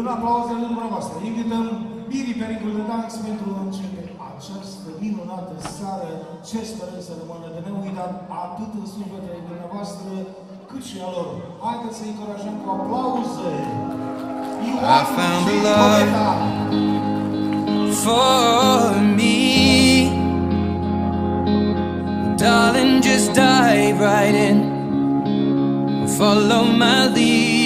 În aplauzele dumneavoastră, invităm Miri Pericul de Dans pentru a începe această minunată seară, ce sperăm să rămână de neuitat atât în sufletele dumneavoastră, cât și a lor. Haideți să încurajăm cu aplauze! I found a love for me. Darling, just dive right in. Follow my lead.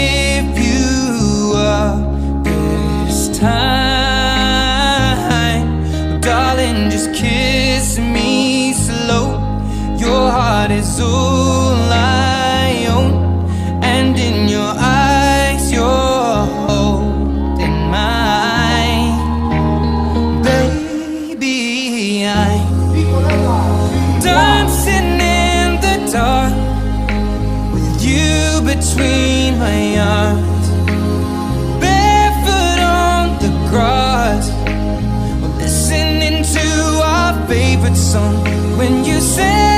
between my arms, barefoot on the grass, We're listening to our favorite song. When you said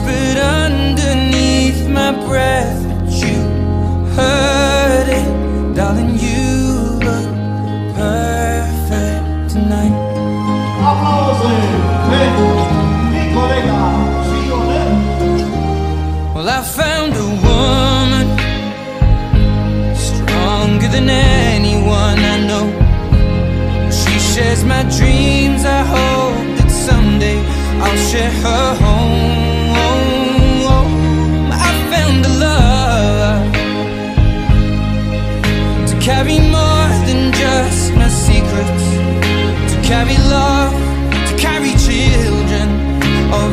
whispered underneath my breath, but you heard it, darling. You look perfect tonight. Well, I found a woman stronger than anyone I know. She shares my dreams. I hope that someday I'll share her home.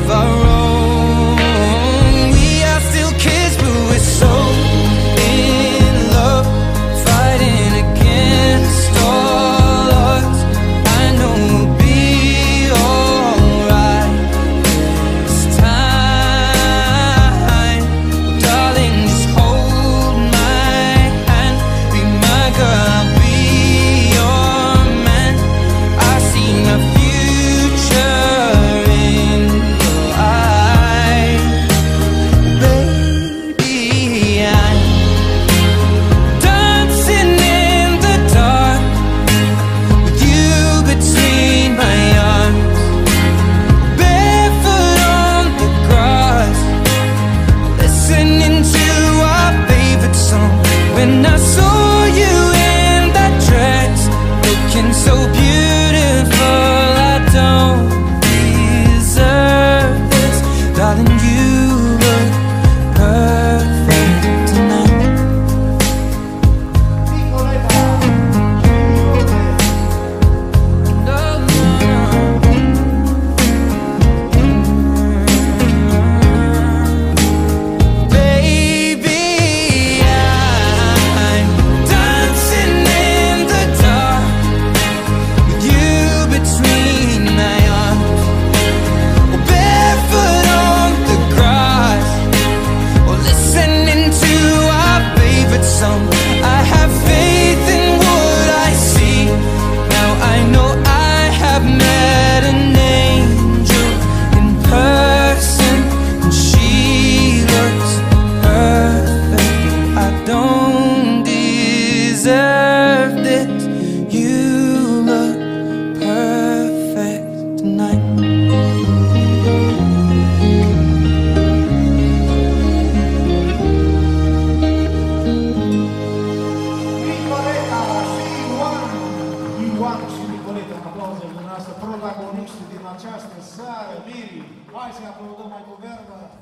Of această seară, Miri. Hai să-i aplaudăm mai cu verba.